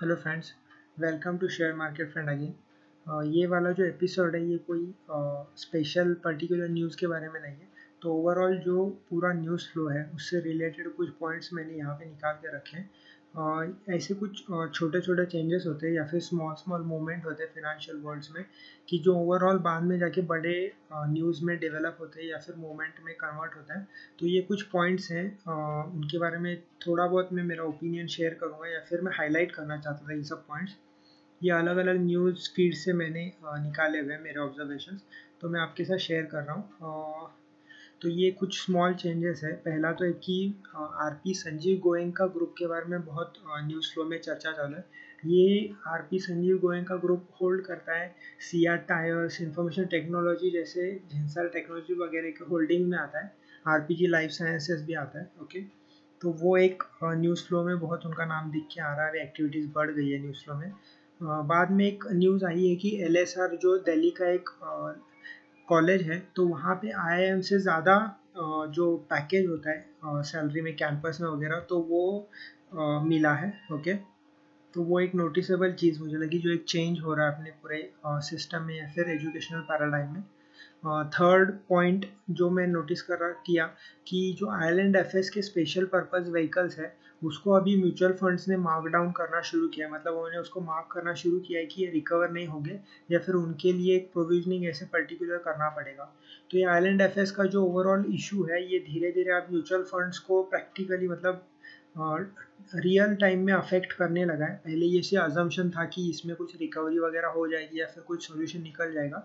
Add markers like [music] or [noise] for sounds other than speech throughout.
Hello friends welcome to share market friend again ये वाला जो एपिसोड है, ये कोई स्पेशल पर्टिकुलर न्यूज़ के बारे में नहीं है। तो ओवरऑल जो पूरा न्यूज़ फ्लो है, उससे रिलेटेड कुछ पॉइंट्स मैंने यहाँ पे निकाल के रखे हैं। ऐसे कुछ छोटे छोटे चेंजेस होते हैं या फिर स्मॉल स्मॉल मूवमेंट होते हैं फिनेंशियल वर्ल्ड्स में कि जो ओवरऑल बाद में जाके बड़े न्यूज़ में डेवलप होते हैं या फिर मूवमेंट में कन्वर्ट होता है। तो ये कुछ पॉइंट्स हैं उनके बारे में थोड़ा बहुत मैं मेरा ओपिनियन शेयर करूँगा या फिर मैं हाईलाइट करना चाहता था ये सब पॉइंट्स ये अलग अलग न्यूज़ फ़ीड से मैंने निकाले हुए हैं मेरे ऑब्जर्वेशन तो मैं आपके साथ शेयर कर रहा हूँ। तो ये कुछ स्मॉल चेंजेस है। पहला तो है कि आर पी संजीव गोयंग का ग्रुप के बारे में बहुत न्यूज़ फ्लो में चर्चा चल रहा है। ये आर पी संजीव गोयंग का ग्रुप होल्ड करता है। C R tyres information technology जैसे झंसार टेक्नोलॉजी वगैरह के होल्डिंग में आता है। R P G life sciences भी आता है ओके तो वो एक न्यूज़ फ्लो में बहुत उनका नाम दिख के आ रहा है। एक्टिविटीज़ बढ़ गई है न्यूज़ फ्लो में। बाद में एक न्यूज़ आई है कि एलएसआर जो दिल्ली का एक कॉलेज है तो वहाँ पे आई से ज़्यादा जो पैकेज होता है सैलरी में कैंपस में वगैरह तो वो मिला है ओके तो वो एक नोटिसेबल चीज़ मुझे लगी जो एक चेंज हो रहा है अपने पूरे सिस्टम में या फिर एजुकेशनल पैराडाइम में। थर्ड पॉइंट जो मैं नोटिस कर रहा, किया कि जो आइलैंड एफ़ के स्पेशल पर्पज़ व्हीकल्स है उसको अभी म्यूचुअल फंड्स ने मार्क डाउन करना शुरू किया। मतलब उन्होंने उसको मार्क करना शुरू किया है कि ये रिकवर नहीं होंगे, या फिर उनके लिए एक प्रोविजनिंग ऐसे पर्टिकुलर करना पड़ेगा। तो ये आइलैंड एफ़ का जो ओवरऑल इशू है, ये धीरे धीरे आप म्यूचुअल फंड्स को प्रैक्टिकली मतलब रियल टाइम में अफेक्ट करने लगा है। पहले ये से अजम्पन था कि इसमें कुछ रिकवरी वगैरह हो जाएगी या फिर कुछ सोल्यूशन निकल जाएगा।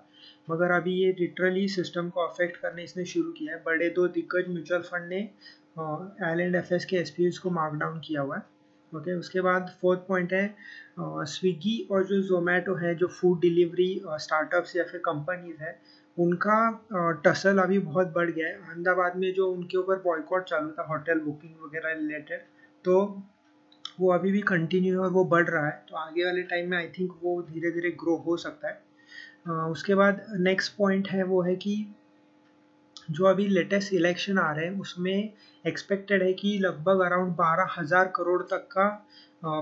मगर अभी ये लिटरली सिस्टम को अफेक्ट करने इसने शुरू किया है। बड़े दो दिग्गज म्यूचुअल फंड ने एल एंड एफ़ एस के एस पी को मार्क डाउन किया हुआ है। ओके okay, उसके बाद फोर्थ पॉइंट है स्विगी और जो जोमेटो है जो फ़ूड डिलीवरी स्टार्टअप्स या फिर कंपनीज़ है उनका टसल अभी बहुत बढ़ गया है। अहमदाबाद में जो उनके ऊपर बॉयकॉट चालू था होटल बुकिंग वगैरह रिलेटेड तो वो अभी भी कंटिन्यू है और वो बढ़ रहा है। तो आगे वाले टाइम में आई थिंक वो धीरे धीरे ग्रो हो सकता है। उसके बाद नेक्स्ट पॉइंट है वो है कि जो अभी लेटेस्ट इलेक्शन आ रहे हैं, उसमें एक्सपेक्टेड है कि लगभग अराउंड बारह हज़ार करोड़ तक का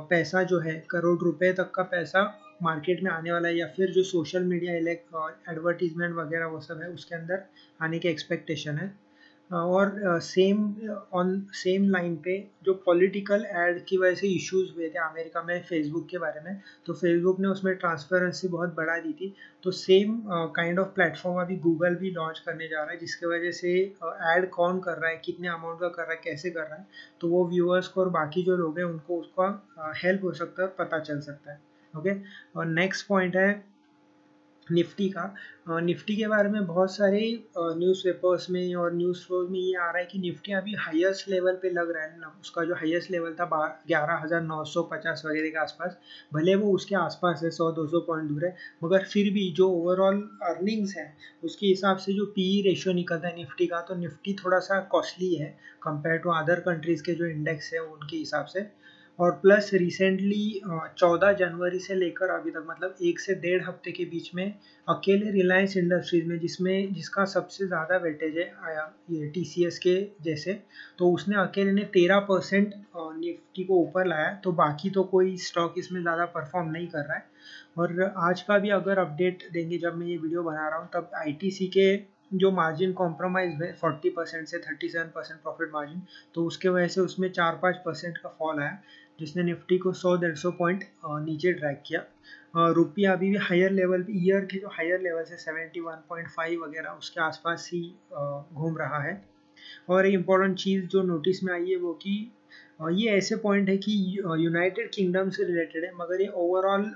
पैसा जो है, करोड़ रुपए तक का पैसा मार्केट में आने वाला है या फिर जो सोशल मीडिया एडवर्टीजमेंट वगैरह वो सब है, उसके अंदर आने की एक्सपेक्टेशन है। और सेम ऑन सेम लाइन पे जो पॉलिटिकल एड की वजह से इश्यूज़ हुए थे अमेरिका में फेसबुक के बारे में तो फेसबुक ने उसमें ट्रांसपेरेंसी बहुत बढ़ा दी थी। तो सेम काइंड ऑफ़ प्लेटफॉर्म अभी गूगल भी लॉन्च करने जा रहा है, जिसके वजह से ऐड कौन कर रहा है, कितने अमाउंट का कर रहा है, कैसे कर रहा है तो वो व्यूअर्स को और बाकी जो लोग हैं, उनको उसका हेल्प हो सकता है, पता चल सकता है। ओके और नेक्स्ट पॉइंट है निफ्टी का। निफ्टी के बारे में बहुत सारे न्यूज़ पेपर्स में और न्यूज़ फ्लोज में ये आ रहा है कि निफ्टी अभी हाईएस्ट लेवल पे लग रहा है ना, उसका जो हाईएस्ट लेवल था ग्यारह हज़ार नौ सौ पचास वगैरह के आसपास, भले वो उसके आसपास है, सौ दो सौ पॉइंट दूर है, मगर फिर भी जो ओवरऑल अर्निंग्स है, उसके हिसाब से जो पीई रेशियो निकलता है निफ्टी का तो निफ्टी थोड़ा सा कॉस्टली है कंपेयर टू अदर कंट्रीज़ के जो इंडेक्स है, उनके हिसाब से। और प्लस रिसेंटली चौदह जनवरी से लेकर अभी तक मतलब एक से डेढ़ हफ़्ते के बीच में अकेले रिलायंस इंडस्ट्रीज़ में जिसमें, जिसका सबसे ज़्यादा वेटेज है, आया ये टीसीएस के जैसे तो उसने अकेले ने तेरह परसेंट निफ्टी को ऊपर लाया तो बाकी तो कोई स्टॉक इसमें ज़्यादा परफॉर्म नहीं कर रहा है। और आज का भी अगर अपडेट देंगे, जब मैं ये वीडियो बना रहा हूँ, तब आईटीसी के जो मार्जिन कॉम्प्रोमाइज है फोर्टी परसेंट से thirty seven percent profit margin तो उसके वजह से उसमें चार पाँच परसेंट का फॉल आया, जिसने निफ्टी को सौ डेढ़ सौ पॉइंट नीचे ड्रैग किया। रुपया अभी भी हायर लेवल पे ईयर के जो हायर लेवल से 71.5 वगैरह, उसके आसपास ही घूम रहा है। और एक इंपॉर्टेंट चीज़ जो नोटिस में आई है वो कि ये ऐसे पॉइंट है कि यूनाइटेड किंगडम से रिलेटेड है, मगर ये ओवरऑल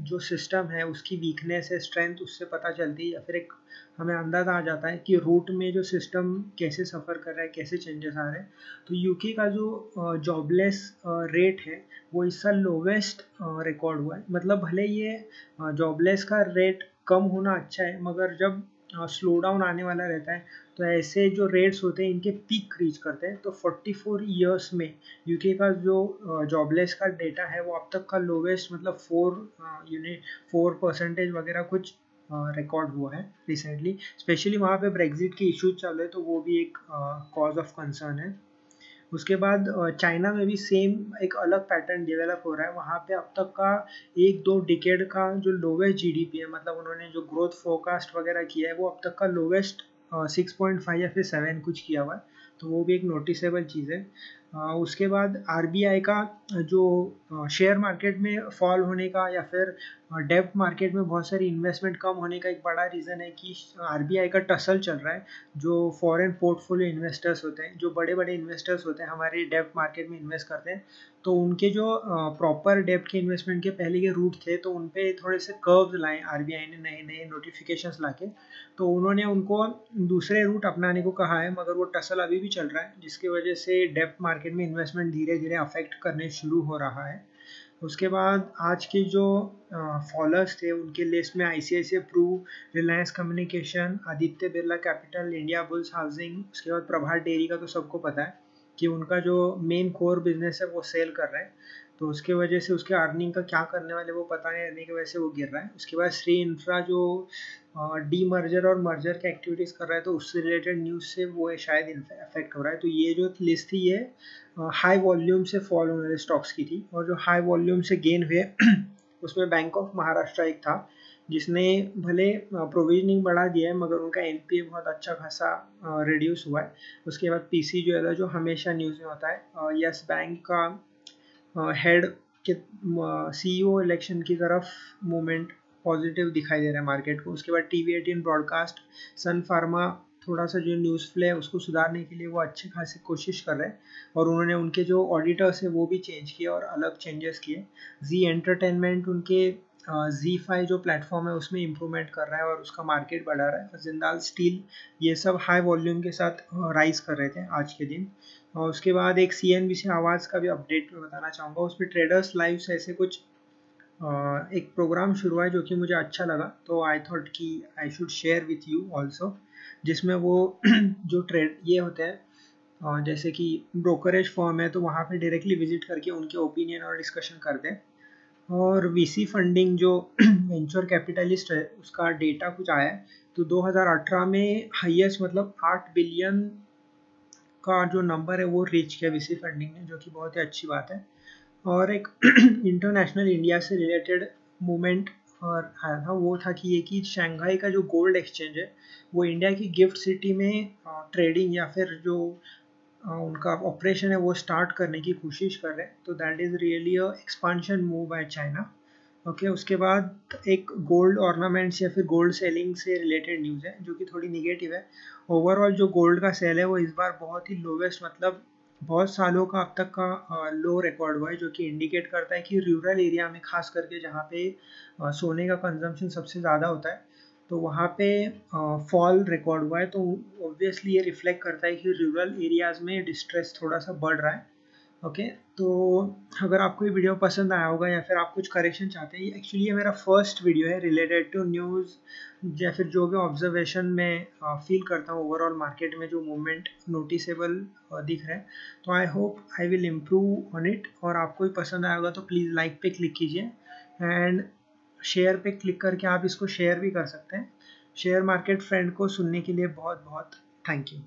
जो सिस्टम है, उसकी वीकनेस है स्ट्रेंथ उससे पता चलती है या फिर एक हमें अंदाज़ा आ जाता है कि रूट में जो सिस्टम कैसे सफ़र कर रहा है, कैसे चेंजेस आ रहे हैं। तो यूके का जो जॉबलेस रेट है, वो इस साल लोवेस्ट रिकॉर्ड हुआ है। मतलब भले ये जॉबलेस का रेट कम होना अच्छा है, मगर जब स्लो डाउन आने वाला रहता है तो ऐसे जो रेट्स होते हैं, इनके पीक रीच करते हैं। तो 44 इयर्स में यूके का जो जॉबलेस का डेटा है, वो अब तक का लोवेस्ट मतलब फोर यूनिट फोर परसेंटेज वगैरह कुछ रिकॉर्ड हुआ है रिसेंटली स्पेशली वहाँ पे ब्रेग्जिट के इशूज चल रहे तो वो भी एक कॉज ऑफ़ कंसर्न है। उसके बाद चाइना में भी सेम एक अलग पैटर्न डेवलप हो रहा है। वहाँ पे अब तक का एक दो डिकेड का जो लोवेस्ट जीडीपी है मतलब उन्होंने जो ग्रोथ फोरकास्ट वगैरह किया है, वो अब तक का लोवेस्ट सिक्स पॉइंट फाइव या फिर सेवन कुछ किया हुआ है। तो वो भी एक नोटिसेबल चीज़ है। उसके बाद आरबीआई का जो शेयर मार्केट में फॉल होने का या फिर डेप्ट मार्केट में बहुत सारी इन्वेस्टमेंट कम होने का एक बड़ा रीज़न है कि आरबीआई का टसल चल रहा है, जो फॉरेन पोर्टफोलियो इन्वेस्टर्स होते हैं, जो बड़े बड़े इन्वेस्टर्स होते हैं, हमारे डेप्ट मार्केट में इन्वेस्ट करते हैं तो उनके जो प्रॉपर डेप्ट के इन्वेस्टमेंट के पहले के रूट थे तो उन पर थोड़े से कर्व लाए आर ने नए नए नोटिफिकेशंस लाके तो उन्होंने उनको दूसरे रूट अपनाने को कहा है, मगर वो टसल अभी भी चल रहा है, जिसकी वजह से डेप्ट मार्केट में इन्वेस्टमेंट धीरे धीरे अफेक्ट करने शुरू हो रहा है। उसके बाद आज के जो फॉलोअर्स थे, उनके लिस्ट में I C Pru Reliance communication Aditya Birla capital Indiabulls housing उसके बाद प्रभात डेयरी का तो सबको पता है। कि उनका जो मेन कोर बिज़नेस है वो सेल कर रहा है। तो उसके वजह से उसके अर्निंग का क्या करने वाले वो पता नहीं रहने की वजह से वो गिर रहा है। उसके बाद श्री इंफ्रा जो डी मर्जर और मर्जर के एक्टिविटीज़ कर रहा है तो उससे रिलेटेड न्यूज़ से वो शायद इफ़ेक्ट हो रहा है। तो ये जो लिस्ट थी ये हाई वॉल्यूम से फॉल होने वाले स्टॉक्स की थी। और जो हाई वॉल्यूम से गेन हुए, [clears throat] उसमें बैंक ऑफ़ महाराष्ट्र एक था। जिसने भले प्रोविजनिंग बढ़ा दिया है, मगर उनका एनपीए बहुत अच्छा खासा रिड्यूस हुआ है। उसके बाद पीसी जो है जो हमेशा न्यूज़ में होता है यस बैंक का हेड के सीईओ इलेक्शन की तरफ़ मूवमेंट पॉजिटिव दिखाई दे रहा है मार्केट को। उसके बाद T V eighteen broadcast Sun Pharma थोड़ा सा जो न्यूज़ फ्ले है, उसको सुधारने के लिए वो अच्छे खासी कोशिश कर रहे हैं। और उन्होंने उनके जो ऑडिटर्स है, वो भी चेंज किए और अलग चेंजेस किए। जी एंटरटेनमेंट उनके जी फाइव जो प्लेटफॉर्म है, उसमें इम्प्रूवमेंट कर रहा है और उसका मार्केट बढ़ा रहा है। जिंदाल स्टील, ये सब हाई वॉल्यूम के साथ राइज कर रहे थे आज के दिन। और उसके बाद एक सी एन बी सी आवाज़ का भी अपडेट मैं बताना चाहूँगा। उसमें ट्रेडर्स लाइव से ऐसे कुछ एक प्रोग्राम शुरू हुआ है जो कि मुझे अच्छा लगा। तो आई थॉट कि I should share with you also जिसमें वो [clears throat] जो ट्रेड ये होते हैं जैसे कि ब्रोकरेज फॉर्म है तो वहाँ पे डायरेक्टली विज़िट करके उनके ओपिनियन और डिस्कशन करते हैं। और वीसी फंडिंग जो [clears throat] वेंचर कैपिटलिस्ट है, उसका डेटा कुछ आया है तो 2018 में हाईएस्ट मतलब 8 बिलियन का जो नंबर है वो रीच किया वीसी फंडिंग ने, जो कि बहुत ही अच्छी बात है। और एक [clears throat] इंटरनेशनल इंडिया से रिलेटेड मूवमेंट और आया था, वो था कि ये कि शंघाई का जो गोल्ड एक्सचेंज है, वो इंडिया की गिफ्ट सिटी में ट्रेडिंग या फिर जो उनका ऑपरेशन है, वो स्टार्ट करने की कोशिश कर रहे हैं। तो that is really a expansion move by China okay उसके बाद एक गोल्ड ऑर्नामेंट्स या फिर गोल्ड सेलिंग से रिलेटेड न्यूज़ है, जो कि थोड़ी निगेटिव है। ओवरऑल जो गोल्ड का सेल है, वो इस बार बहुत ही लोवेस्ट मतलब बहुत सालों का अब तक का लो रिकॉर्ड हुआ है, जो कि इंडिकेट करता है कि रूरल एरिया में खास करके जहाँ पे सोने का कंजम्पशन सबसे ज़्यादा होता है। तो वहाँ पे फॉल रिकॉर्ड हुआ है तो ऑब्वियसली ये रिफ्लेक्ट करता है कि रूरल एरियाज़ में डिस्ट्रेस थोड़ा सा बढ़ रहा है। ओके तो अगर आपको ये वीडियो पसंद आया होगा या फिर आप कुछ करेक्शन चाहते हैं एक्चुअली ये मेरा फ़र्स्ट वीडियो है रिलेटेड टू न्यूज़ या फिर जो भी ऑब्जर्वेशन में फील करता हूँ ओवरऑल मार्केट में जो मूवमेंट नोटिसेबल दिख रहा है तो I hope I will improve on it और आपको भी पसंद आया होगा तो प्लीज़ लाइक पे क्लिक कीजिए। एंड शेयर पे क्लिक करके आप इसको शेयर भी कर सकते हैं। शेयर मार्केट फ्रेंड को सुनने के लिए बहुत बहुत थैंक यू